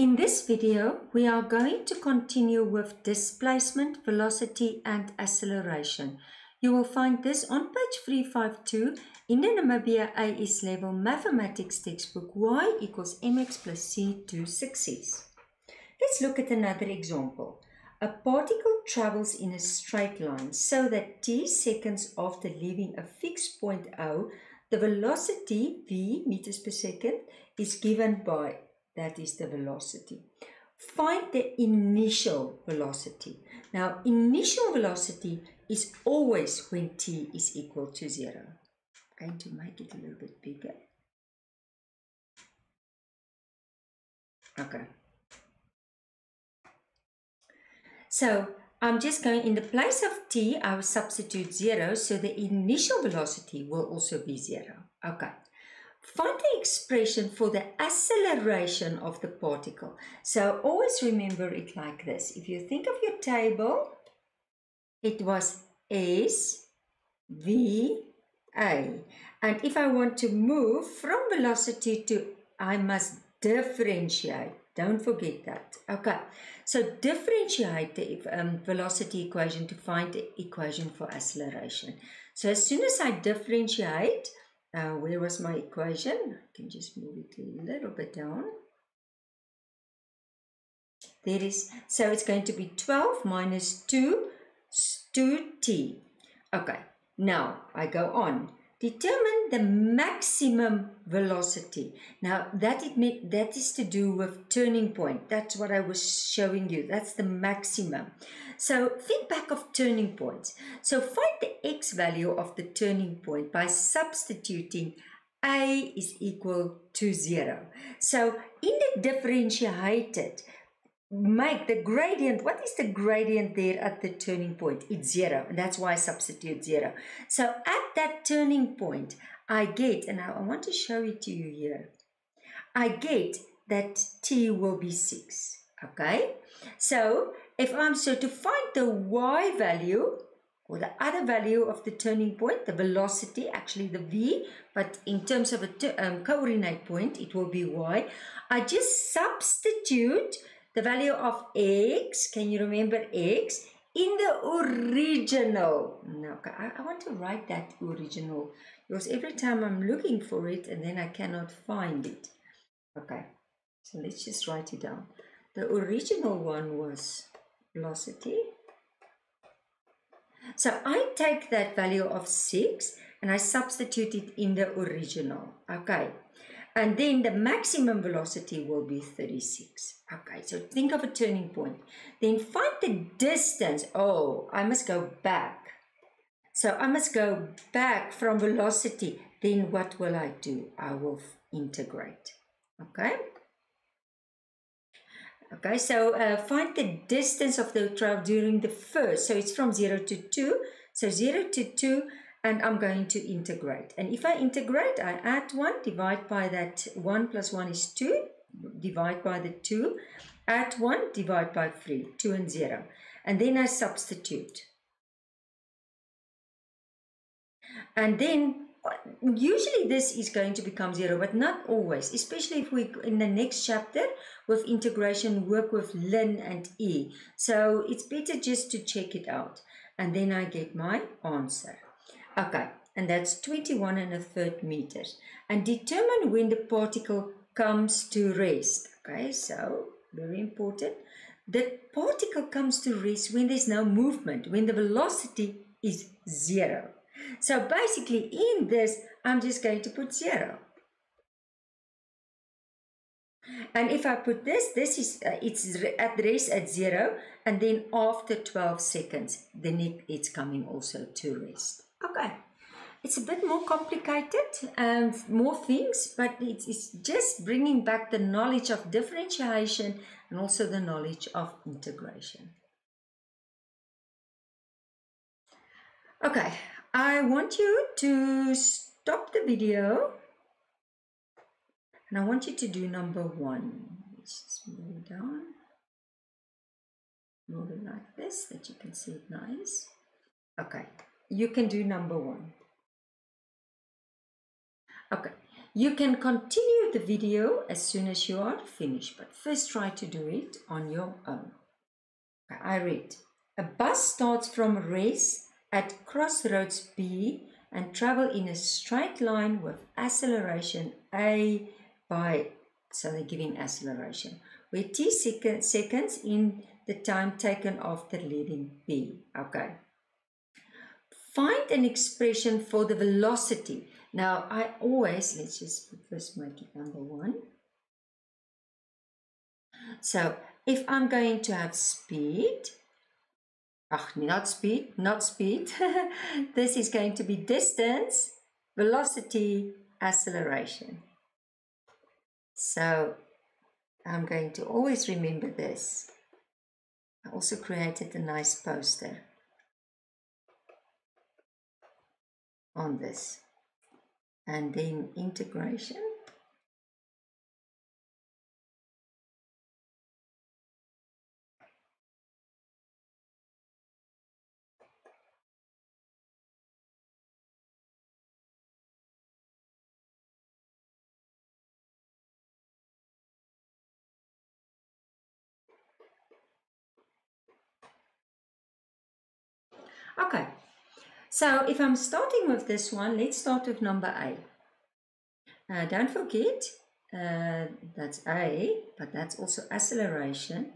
In this video, we are going to continue with displacement, velocity and acceleration. You will find this on page 352 in the Namibia AS level mathematics textbook y equals mx plus c to success. Let's look at another example. A particle travels in a straight line so that t seconds after leaving a fixed point O, the velocity v meters per second is given by that is the velocity. Find the initial velocity. Now, initial velocity is always when t is equal to 0. I'm going to make it a little bit bigger. Okay. So, I'm just going, in the place of t, I will substitute 0, so the initial velocity will also be 0. Okay. Find the expression for the acceleration of the particle. So always remember it like this. If you think of your table, it was S, V, A. And if I want to move from velocity to, I must differentiate. Don't forget that. Okay, so differentiate the um, velocity equation to find the equation for acceleration. So as soon as I differentiate, uh, where was my equation? I can just move it a little bit down. There is, so it's going to be 12 minus 2, 2t. Okay, now I go on. Determine the maximum velocity. Now that it that is to do with turning point. That's what I was showing you. That's the maximum. So think back of turning points. So find the x value of the turning point by substituting a is equal to 0. So in the differentiated, make the gradient, what is the gradient there at the turning point? It's zero, and that's why I substitute zero. So at that turning point, I get, and I want to show it to you here, I get that t will be 6, okay? So if I'm so to find the y value, or the other value of the turning point, the velocity, actually the v, but in terms of a um, coordinate point, it will be y. I just substitute the value of x, can you remember x, in the original. Now, I, I want to write that original because every time I'm looking for it and then I cannot find it. Okay, so let's just write it down. The original one was velocity. So I take that value of 6 and I substitute it in the original. Okay, and then the maximum velocity will be 36. Okay, so think of a turning point. Then find the distance. Oh, I must go back. So I must go back from velocity. Then what will I do? I will integrate. Okay. Okay, so uh, find the distance of the travel during the first. So it's from 0 to 2. So 0 to 2 and I'm going to integrate. And if I integrate, I add 1, divide by that 1 plus 1 is 2, divide by the 2, add 1, divide by 3, 2 and 0. And then I substitute. And then usually this is going to become 0, but not always, especially if we, in the next chapter, with integration, work with ln and e. So it's better just to check it out. And then I get my answer. Okay, and that's 21 and a third meters. And determine when the particle comes to rest. Okay, so very important. The particle comes to rest when there's no movement, when the velocity is zero. So basically in this, I'm just going to put zero. And if I put this, this is uh, it's at rest at zero, and then after 12 seconds, then it, it's coming also to rest. Okay. It's a bit more complicated and more things, but it's just bringing back the knowledge of differentiation and also the knowledge of integration. Okay, I want you to stop the video and I want you to do number one. Let's just move it down. Move it like this that you can see it nice. Okay, you can do number one. Okay, You can continue the video as soon as you are finished, but first try to do it on your own. I read. A bus starts from Res at crossroads B and travel in a straight line with acceleration A by, so they're giving acceleration, where T second, seconds in the time taken after leading B. Okay. Find an expression for the velocity. Now, I always, let's just first make it number one. So, if I'm going to have speed, ach, not speed, not speed. this is going to be distance, velocity, acceleration. So I'm going to always remember this. I also created a nice poster on this. And then integration. Okay, so if I'm starting with this one, let's start with number A. Uh, don't forget, uh, that's A, but that's also acceleration.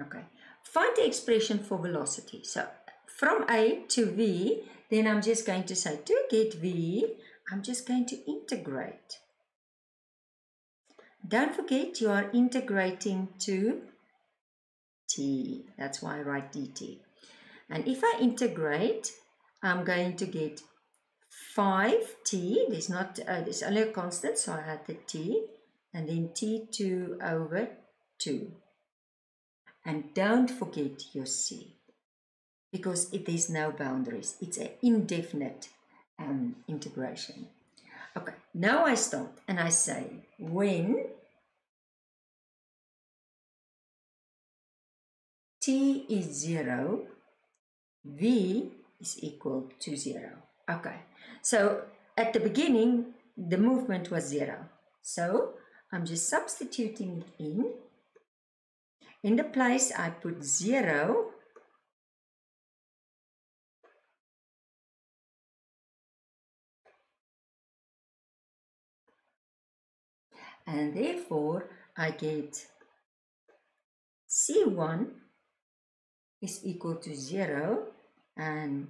Okay, find the expression for velocity. So from A to V, then I'm just going to say to get V, I'm just going to integrate. Don't forget you are integrating to t. That's why I write dt. And if I integrate, I'm going to get 5t. There's not, uh, there's only a constant, so I had the t. And then t2 over 2. And don't forget your c. Because it, there's no boundaries. It's an indefinite um, integration. Okay, now I start and I say when t is 0, v is equal to 0. Okay, so at the beginning, the movement was 0. So I'm just substituting it in. In the place I put 0, and therefore I get C1 is equal to 0 and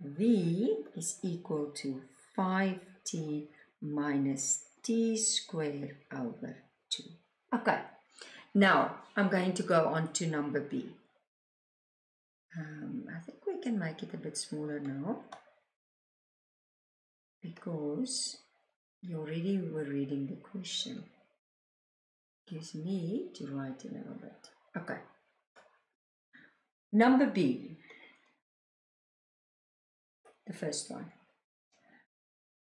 v is equal to 5t minus t squared over 2. Okay, now I'm going to go on to number b. Um, I think we can make it a bit smaller now because you already were reading the question. Gives me to write a little bit. Okay. Number B, the first one.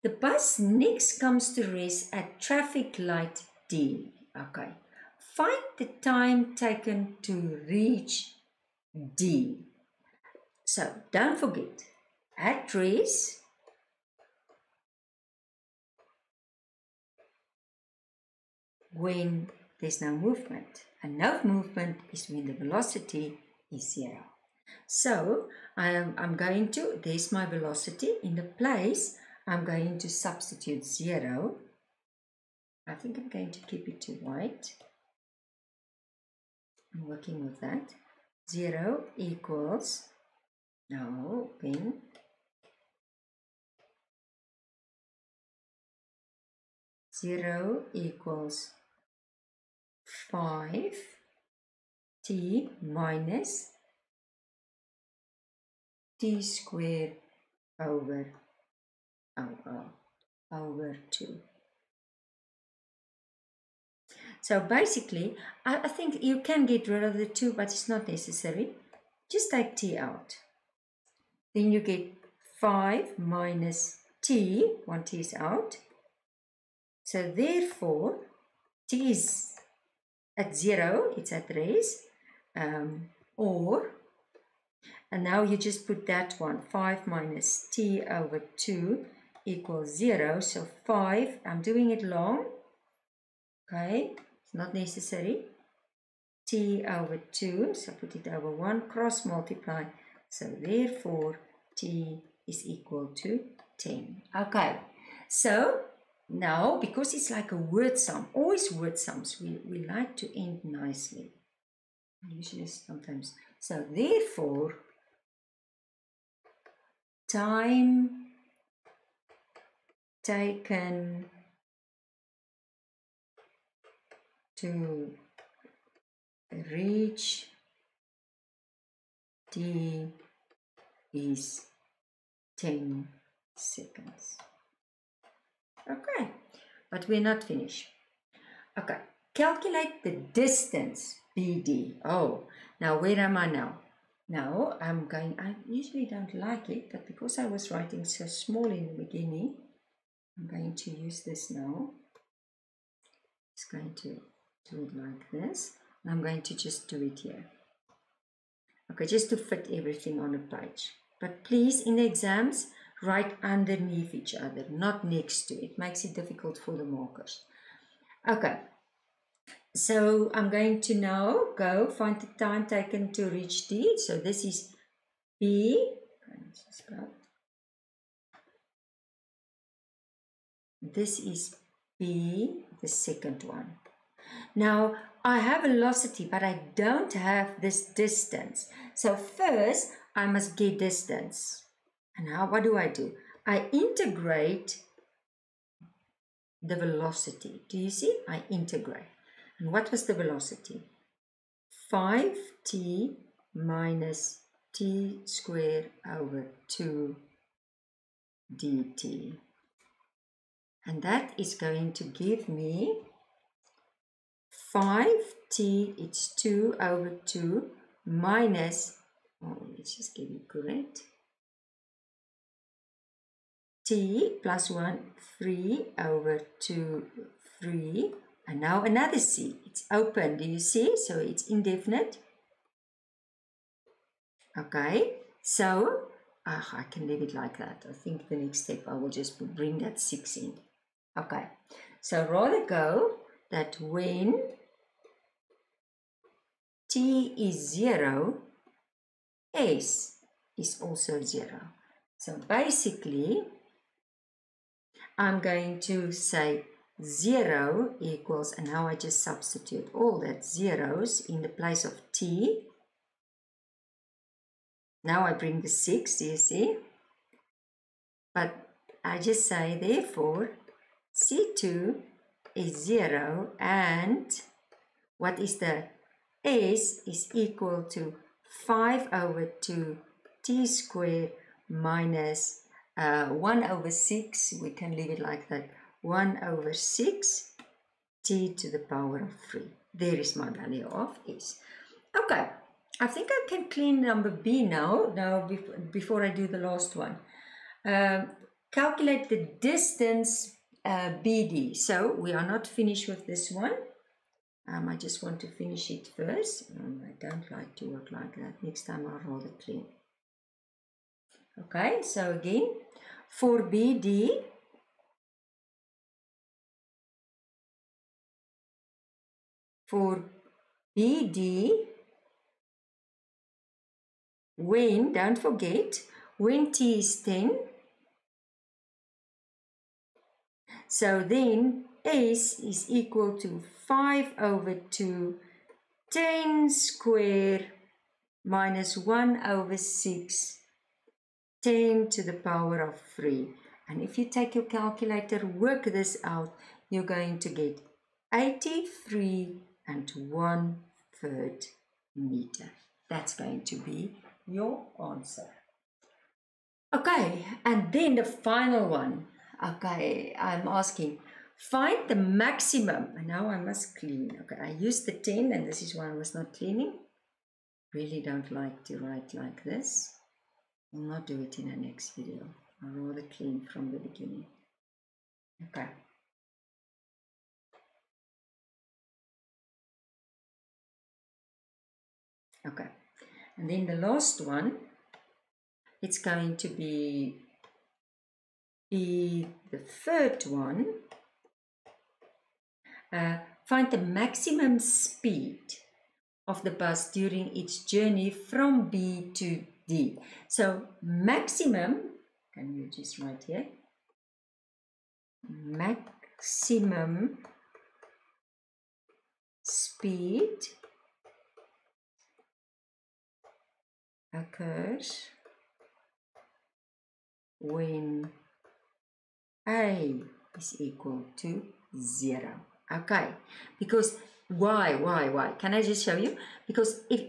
The bus next comes to rest at traffic light D. Okay. Find the time taken to reach D. So don't forget, at rest, when there's no movement. And no movement is when the velocity is zero. So I'm, I'm going to, there's my velocity. In the place, I'm going to substitute zero. I think I'm going to keep it to white. I'm working with that. Zero equals, no, pin. Zero equals five t minus t squared over oh, over 2. So basically, I, I think you can get rid of the 2, but it's not necessary. Just take t out. Then you get 5 minus t, 1 t is out. So therefore, t is at 0, it's at rest um, or And now you just put that one, 5 minus t over 2 equals 0. So 5, I'm doing it long. Okay, it's not necessary. t over 2, so put it over 1, cross multiply. So therefore, t is equal to 10. Okay, so now because it's like a word sum, always word sums, we, we like to end nicely. Usually sometimes. So therefore, time taken to reach D is 10 seconds. Okay, but we're not finished. Okay, calculate the distance BD. Oh, now where am I now? Now I'm going, I usually don't like it, but because I was writing so small in the beginning, I'm going to use this now. It's going to do it like this. And I'm going to just do it here. Okay, just to fit everything on a page. But please, in the exams, write underneath each other, not next to it. Makes it difficult for the markers. Okay, so I'm going to now go find the time taken to reach D. So this is B. This is B, the second one. Now, I have velocity, but I don't have this distance. So first, I must get distance. And now what do I do? I integrate the velocity. Do you see? I integrate. And what was the velocity? 5t minus t squared over 2 dt. And that is going to give me 5t, it's 2 over 2, minus, oh, let's just get it correct, t plus 1, 3 over 2, 3, and now another C. It's open. Do you see? So it's indefinite. Okay. So uh, I can leave it like that. I think the next step I will just bring that 6 in. Okay. So rather go that when t is 0, s is also 0. So basically, I'm going to say 0 equals, and now I just substitute all that zeros in the place of t. Now I bring the 6, do you see? But I just say, therefore, C2 is 0 and what is the S is equal to 5 over 2 t squared minus uh, 1 over 6. We can leave it like that. 1 over 6 t to the power of 3. There is my value of s. Okay, I think I can clean number b now, now before I do the last one. Um, calculate the distance uh, BD. So we are not finished with this one. Um, I just want to finish it first. Um, I don't like to work like that. Next time I'll roll it clean. Okay, so again, for BD, for BD, when, don't forget, when T is 10, so then S is equal to 5 over 2, 10 square minus 1 over 6, 10 to the power of 3. And if you take your calculator, work this out, you're going to get 83 and one third meter. That's going to be your answer. Okay, and then the final one. Okay, I'm asking, find the maximum. Now I must clean. Okay, I used the 10 and this is why I was not cleaning. Really don't like to write like this. I'll not do it in the next video. I'll rather clean from the beginning. Okay. Okay. And then the last one, it's going to be, be the third one. Uh, find the maximum speed of the bus during its journey from B to D. So maximum, can you just write here? Maximum speed occurs when A is equal to 0. Okay, because why, why, why? Can I just show you? Because if,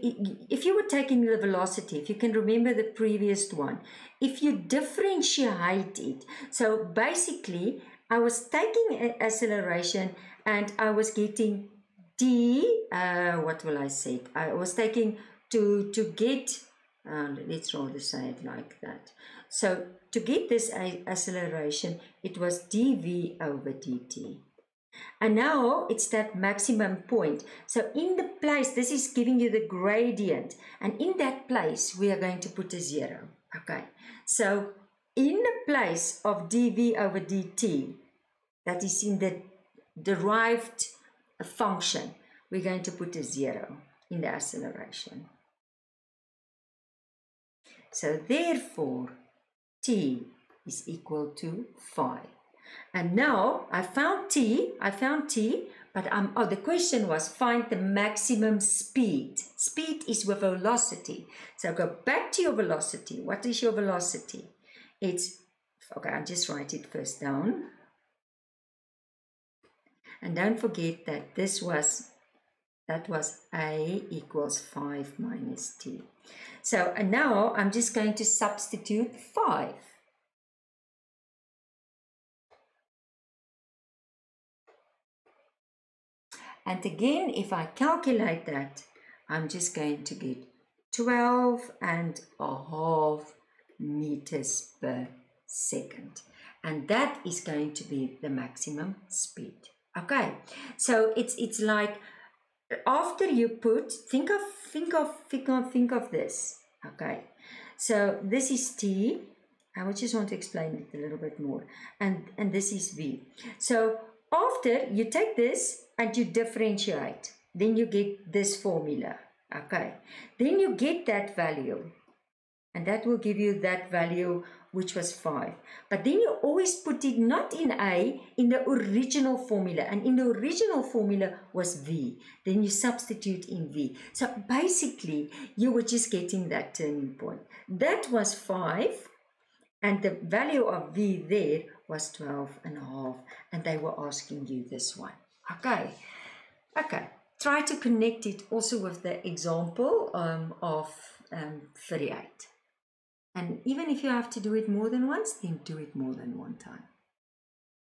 if you were taking the velocity, if you can remember the previous one, if you differentiate it, so basically I was taking acceleration and I was getting d, uh, what will I say? I was taking to, to get, uh, let's rather say it like that. So to get this acceleration, it was dv over dt. And now it's that maximum point. So in the place, this is giving you the gradient. And in that place, we are going to put a zero. Okay. So in the place of dv over dt, that is in the derived function, we're going to put a zero in the acceleration. So therefore, t is equal to 5. And now I found t, I found t, but um, oh, the question was find the maximum speed. Speed is with velocity. So go back to your velocity. What is your velocity? It's, okay, I'll just write it first down. And don't forget that this was, that was a equals 5 minus t. So and now I'm just going to substitute 5. And again, if I calculate that, I'm just going to get 12 and a half meters per second. And that is going to be the maximum speed. Okay, so it's it's like after you put think of think of think of think of this. Okay, so this is T. I would just want to explain it a little bit more. And and this is V. So after you take this and you differentiate, then you get this formula. Okay, then you get that value, and that will give you that value which was 5. But then you always put it not in A, in the original formula. And in the original formula was V. Then you substitute in V. So basically, you were just getting that turning point. That was 5. And the value of V there was 12 and a half. And they were asking you this one. Okay. Okay. Try to connect it also with the example um, of um, 38. And even if you have to do it more than once, then do it more than one time.